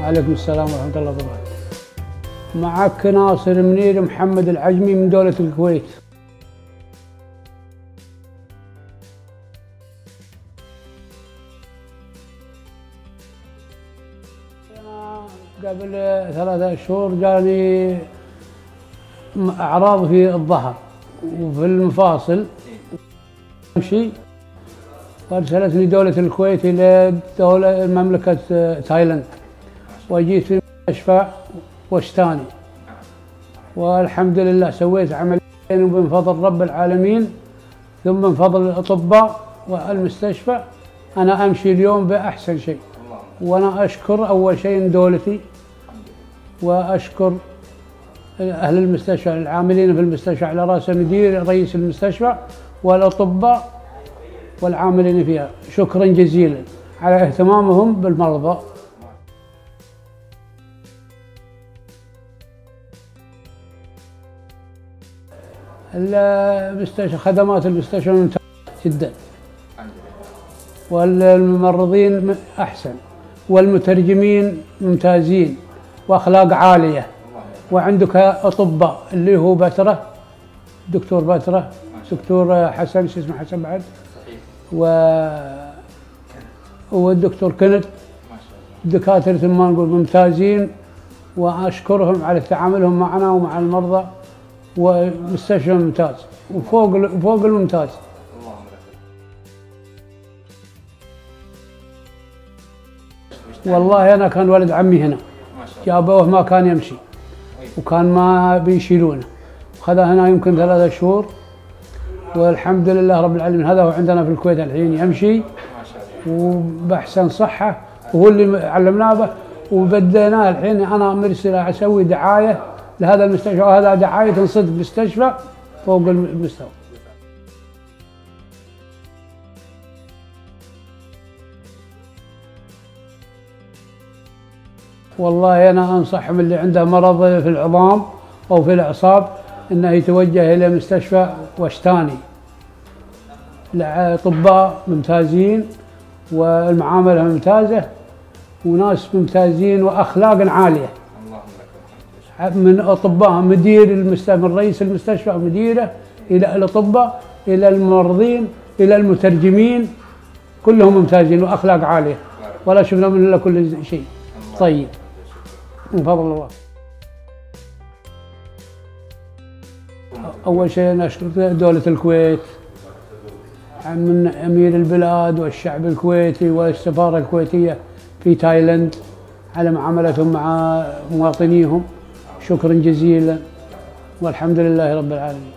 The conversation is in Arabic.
وعليكم السلام ورحمة الله وبركاته. معك ناصر منير محمد العجمي من دولة الكويت. قبل ثلاثة شهور جاني أعراض في الظهر وفي المفاصل. أمشي وأرسلتني دولة الكويت إلى دولة مملكة تايلاند. وجيت في مستشفى وشتاني والحمد لله سويت عمليتين ومن فضل رب العالمين ثم من فضل الأطباء والمستشفى أنا أمشي اليوم بأحسن شيء. وأنا أشكر أول شيء دولتي وأشكر أهل المستشفى العاملين في المستشفى على رأس مدير رئيس المستشفى والأطباء والعاملين فيها. شكرا جزيلا على اهتمامهم بالمرضى. المستشفى خدمات المستشفى ممتازة جدا. والممرضين أحسن. والمترجمين ممتازين. وأخلاق عالية. وعندك أطباء اللي هو بترة دكتور بترة دكتور حسن شو اسمه حسن بعد؟ و والدكتور كنت. دكاترة ما نقول ممتازين. وأشكرهم على تعاملهم معنا ومع المرضى. ومستشفى ممتاز. وفوق فوق الممتاز. والله أنا كان ولد عمي هنا. جابوه ما كان يمشي. وكان ما بيشيلونه. خذا هنا يمكن ثلاثة شهور. والحمد لله رب العالمين هذا هو عندنا في الكويت الحين يمشي. وبأحسن صحة. وهو اللي علمناه به. وبديناه الحين. أنا مرسل أسوي دعاية. لهذا المستشفى وهذا دعاية صدق مستشفى فوق المستوى. والله أنا أنصحهم اللي عنده مرض في العظام أو في الأعصاب أنه يتوجه إلى مستشفى وشتاني الأطباء ممتازين والمعاملة ممتازة وناس ممتازين وأخلاق عالية. من أطباء مدير المستشفى من رئيس المستشفى مديره إلى الأطباء إلى الممرضين إلى المترجمين كلهم ممتازين وأخلاق عالية. ولا شفنا من إلا كل شيء. طيب. من فضل الله. أول شيء أنا أشكر دولة الكويت. من أمير البلاد والشعب الكويتي والسفارة الكويتية في تايلاند على معاملتهم مع مواطنيهم. شكرا جزيلا والحمد لله رب العالمين.